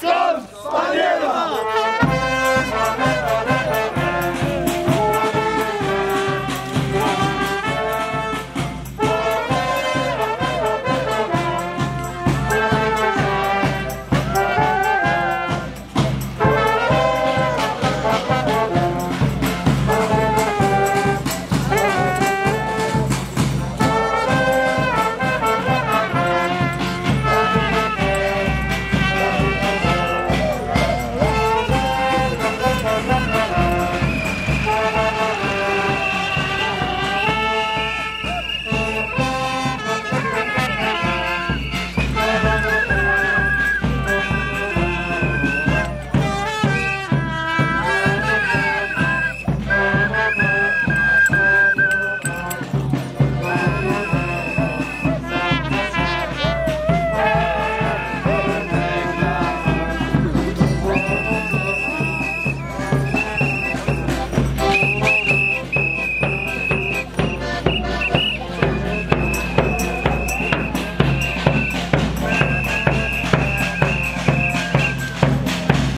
Let's go!